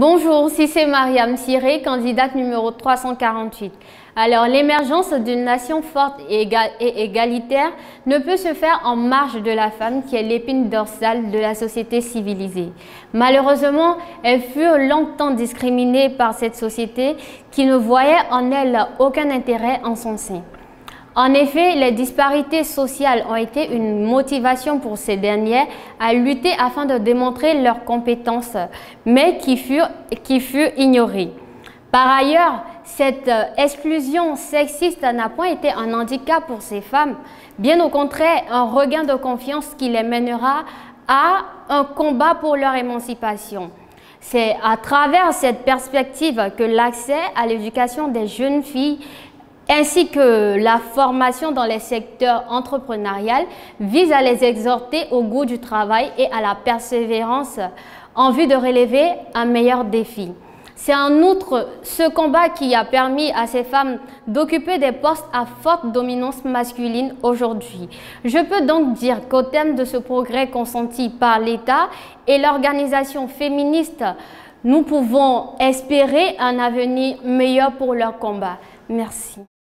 Bonjour, c'est Mariam Siré, candidate numéro 348. Alors, l'émergence d'une nation forte et, égalitaire ne peut se faire en marge de la femme qui est l'épine dorsale de la société civilisée. Malheureusement, elles furent longtemps discriminées par cette société qui ne voyait en elle aucun intérêt en son sein. En effet, les disparités sociales ont été une motivation pour ces derniers à lutter afin de démontrer leurs compétences, mais qui furent, qui furent ignorées. Par ailleurs, cette euh, exclusion sexiste n'a point été un handicap pour ces femmes, bien au contraire, un regain de confiance qui les mènera à un combat pour leur émancipation. C'est à travers cette perspective que l'accès à l'éducation des jeunes filles ainsi que la formation dans les secteurs entrepreneuriaux vise à les exhorter au goût du travail et à la persévérance en vue de relever un meilleur défi. C'est en outre ce combat qui a permis à ces femmes d'occuper des postes à forte dominance masculine aujourd'hui. Je peux donc dire qu'au terme de ce progrès consenti par l'État et l'organisation féministe, nous pouvons espérer un avenir meilleur pour leur combat. Merci.